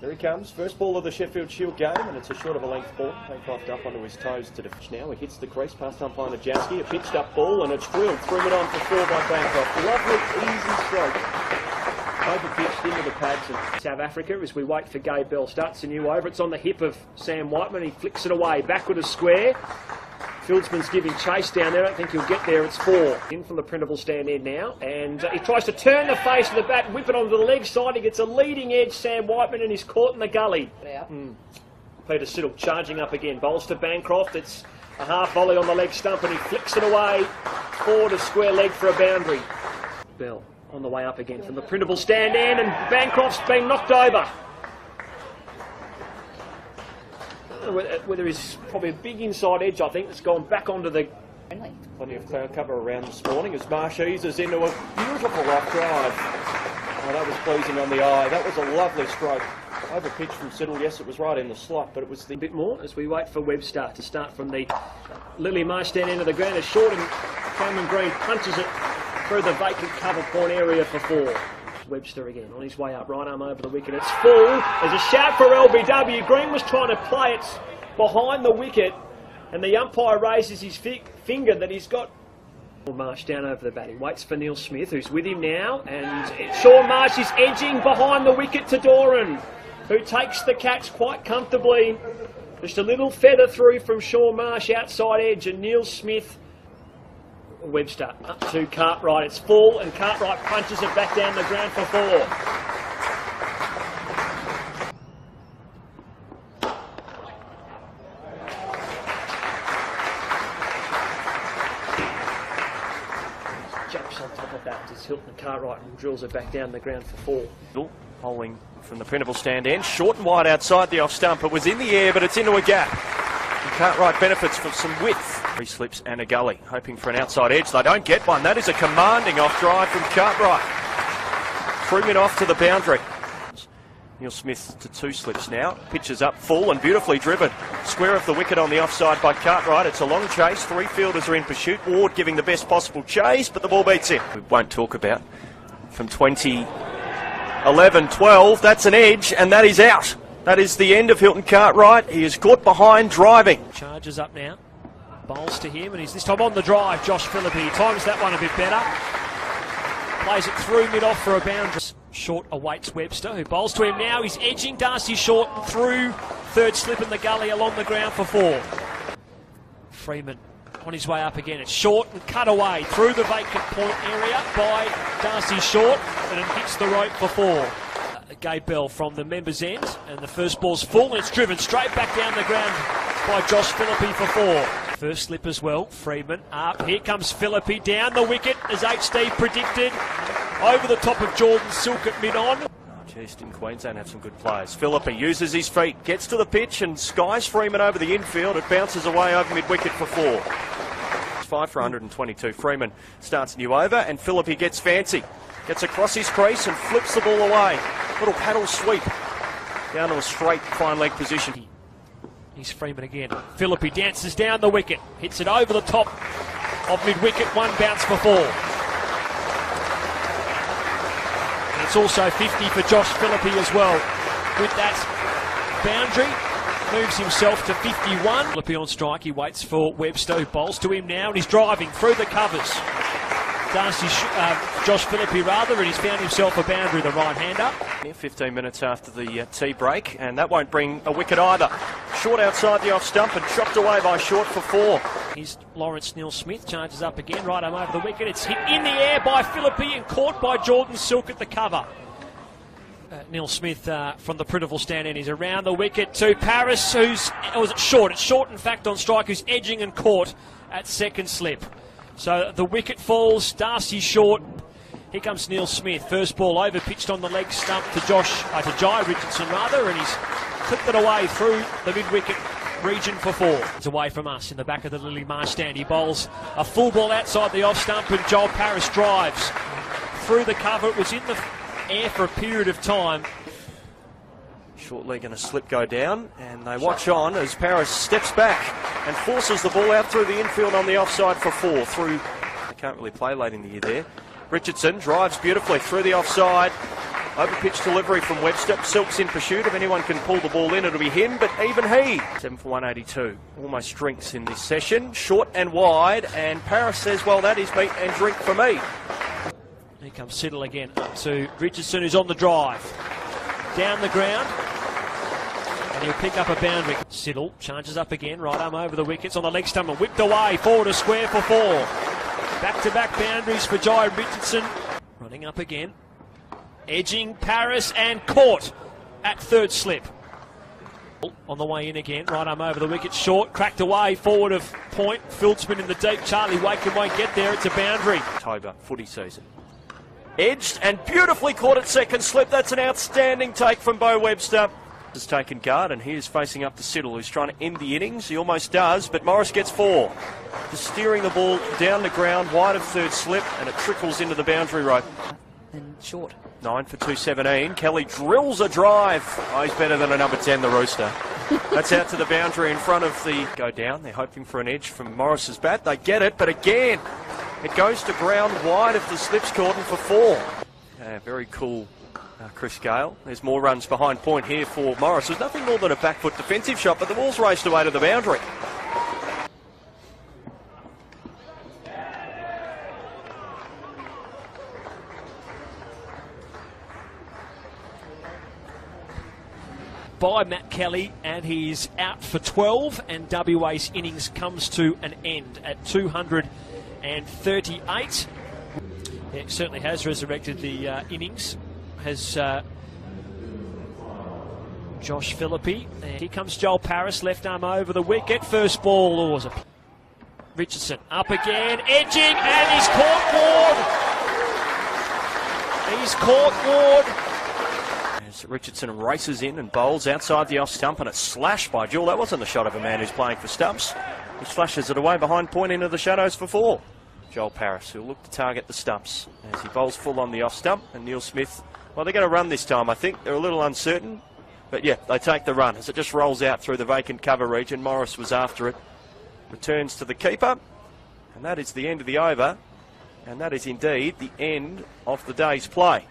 There he comes. First ball of the Sheffield Shield game, and it's a short of a length ball. Bancroft up onto his toes to defend. Now he hits the crease past umpire Jaski. A pitched up ball, and it's drilled through it on for four by Bancroft. Lovely, easy stroke. Over pitched into the pads of South Africa as we wait for Gabe Bell. Starts a new over. It's on the hip of Sam Whiteman. He flicks it away. Backward a square. Fieldsman's giving chase down there. I don't think he'll get there. It's four. In from the Prindiville stand end now. And uh, he tries to turn the face of the bat, whip it onto the leg side. He gets a leading edge, Sam Whiteman, and he's caught in the gully. Mm. Peter Siddle charging up again. Bowls to Bancroft. It's a half volley on the leg stump, and he flicks it away. Forward a square leg for a boundary. Bell on the way up again from the Prindiville stand end, and Bancroft's been knocked over. Whether he's probably a big inside edge, I think, that's gone back onto the. Plenty of cloud cover around this morning as Marsh eases into a beautiful off drive. Oh, that was pleasing on the eye. That was a lovely stroke. Over pitch from Siddle, yes, it was right in the slot, but it was the bit more as we wait for Webster to start from the Lillee Marsh end of the ground. As short and Cameron Green punches it through the vacant cover point area for four. Webster again on his way up, right arm over the wicket. It's full. There's a shout for LBW. Green was trying to play it behind the wicket, and the umpire raises his fi finger that he's got. Marsh down over the bat. He waits for Neil Smith, who's with him now, and Shaun Marsh is edging behind the wicket to Doran, who takes the catch quite comfortably. Just a little feather through from Shaun Marsh outside edge, and Neil Smith Webster up to Cartwright. It's full, and Cartwright punches it back down the ground for four. Jumps on top of that as Hilton Cartwright and drills it back down the ground for four. Bowling from the Prindiville stand end. Short and wide outside the off stump. It was in the air, but it's into a gap. And Cartwright benefits from some width. Three slips and a gully, hoping for an outside edge. They don't get one. That is a commanding off drive from Cartwright. Freeman off to the boundary. Neil Smith to two slips now. Pitches up full and beautifully driven. Square of the wicket on the offside by Cartwright. It's a long chase. Three fielders are in pursuit. Ward giving the best possible chase, but the ball beats him. We won't talk about from 2011 12. That's an edge, and that is out. That is the end of Hilton Cartwright. He is caught behind driving. Charges up now. Bowls to him, and he's this time on the drive. Josh Philippe times that one a bit better. Plays it through mid off for a boundary. Short awaits Webster, who bowls to him now. He's edging Darcy Short through third slip in the gully along the ground for four. Freeman on his way up again. It's short and cut away through the vacant point area by Darcy Short, and it hits the rope for four. Gabe Bell from the members' end, and the first ball's full, and it's driven straight back down the ground by Josh Philippe for four. First slip as well. Freeman up. Here comes Philippe down the wicket as HD predicted. Over the top of Jordan Silk at mid on. Oh, Eastern Queensland have some good players. Philippe uses his feet, gets to the pitch and skies Freeman over the infield. It bounces away over mid wicket for four. Five for 122. Freeman starts new over and Philippe gets fancy. Gets across his crease and flips the ball away. Little paddle sweep down to a straight fine leg position. He's Freeman again. Philippe dances down the wicket, hits it over the top of mid wicket, one bounce for four. And it's also 50 for Josh Philippe as well. With that boundary, moves himself to 51. Philippe on strike, he waits for Webster, who bowls to him now, and he's driving through the covers. Darcy, uh, Josh Philippe rather, and he's found himself a boundary, the right-hander. 15 minutes after the uh, tea break, and that won't bring a wicket either. Short outside the off stump and chopped away by Short for four. Here's Lawrence Neil Smith, charges up again, right arm over the wicket. It's hit in the air by Philippe and caught by Jordan Silk at the cover. Uh, Neil Smith uh, from the Prindiville stand and he's around the wicket to Paris, who's, or was it short? It's short, in fact, on strike, who's edging and caught at second slip. So the wicket falls, Darcy short. Here comes Neil Smith. First ball over, pitched on the leg stump to Josh, uh, to Jhye Richardson rather, and he's clipped it away through the mid wicket region for four. It's away from us in the back of the Lillee Marsh stand. He bowls a full ball outside the off stump, and Joel Paris drives through the cover. It was in the air for a period of time. Short leg and a slip go down, and they watch on as Paris steps back and forces the ball out through the infield on the offside for four. Through, they can't really play late in the year there. Richardson drives beautifully through the offside, Over pitch delivery from Webster. Silk's in pursuit. If anyone can pull the ball in, it'll be him, but even he. 7 for 182. All my strengths in this session. Short and wide, and Paris says, well, that is meat and drink for me. Here comes Siddle again up to Richardson, who's on the drive. Down the ground. And he'll pick up a boundary. Siddle charges up again, right arm over the wickets on the leg stump and whipped away. Forward a square for four. Back to back boundaries for Jhye Richardson. Running up again. Edging Paris and caught at third slip. On the way in again, right arm over the wicket, short, cracked away, forward of point. Filtzman in the deep. Charlie Wakim won't get there. It's a boundary. October footy season. Edged and beautifully caught at second slip. That's an outstanding take from Beau Webster. Has taken guard and he is facing up to Siddle, who's trying to end the innings. He almost does, but Morris gets four. Just steering the ball down the ground, wide of third slip, and it trickles into the boundary rope. And short. Nine for 217. Kelly drills a drive. Oh, he's better than a number 10, the Rooster. That's out to the boundary in front of the go down. They're hoping for an edge from Morris's bat. They get it, but again, it goes to ground wide of the slips cordon for four. Yeah, very cool, uh, Chris Gayle. There's more runs behind point here for Morris. There's nothing more than a back foot defensive shot, but the ball's raced away to the boundary. By Matt Kelly, and he's out for 12. And WA's innings comes to an end at 238. It certainly has resurrected the uh, innings. Has uh, Josh Philippe. And here comes Joel Paris, left arm over the wicket. First ball, oh, was Richardson up again, edging, and he's caught Ward. He's caught Ward. Richardson races in and bowls outside the off stump and a slash by Jewell. That wasn't the shot of a man who's playing for stumps. He slashes it away behind point into the shadows for four. Joel Paris, who'll look to target the stumps as he bowls full on the off stump. And Neil Smith, well, they're going to run this time, I think. They're a little uncertain. But yeah, they take the run as it just rolls out through the vacant cover region. Morris was after it. Returns to the keeper. And that is the end of the over. And that is indeed the end of the day's play.